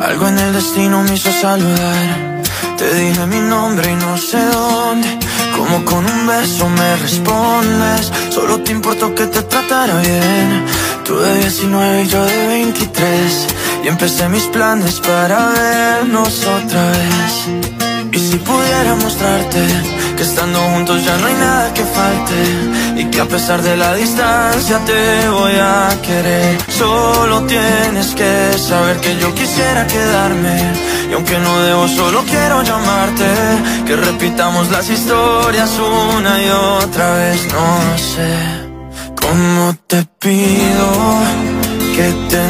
Algo en el destino me hizo saludar. Te dije mi nombre y no sé dónde. Como con un beso me respondes. Solo te importó que te tratara bien. Tú de 19 y yo de 23. Y empecé mis planes para vernos otra vez. Y si pudiera mostrarte estando juntos ya no hay nada que falte Y que a pesar de la distancia te voy a querer. Solo tienes que saber que yo quisiera quedarme Y aunque no debo solo quiero llamarte. Que repitamos las historias una y otra vez. No sé cómo te pido que te